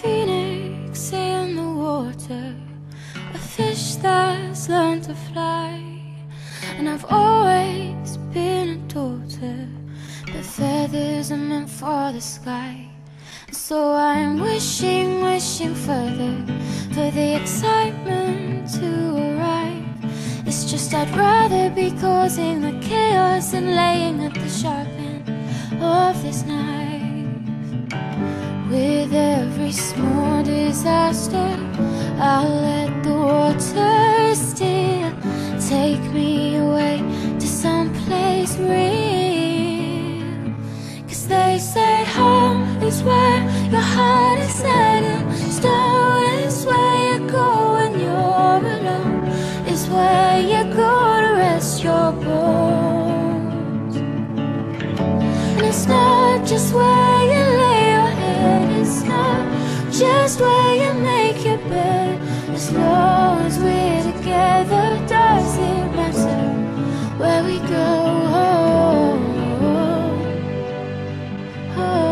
phoenix in the water, a fish that's learned to fly. And I've always been a daughter, but feathers are meant for the sky. So I'm wishing, wishing further for the excitement to arrive. It's just I'd rather be causing the chaos and laying at the sharp end of this knife. Small disaster, I'll let the water steer. Take me away to some place real. Cause they say home is where your heart is set and stone is where you go when you're alone. Is where you go to rest your bones. And it's not just where you make. It's not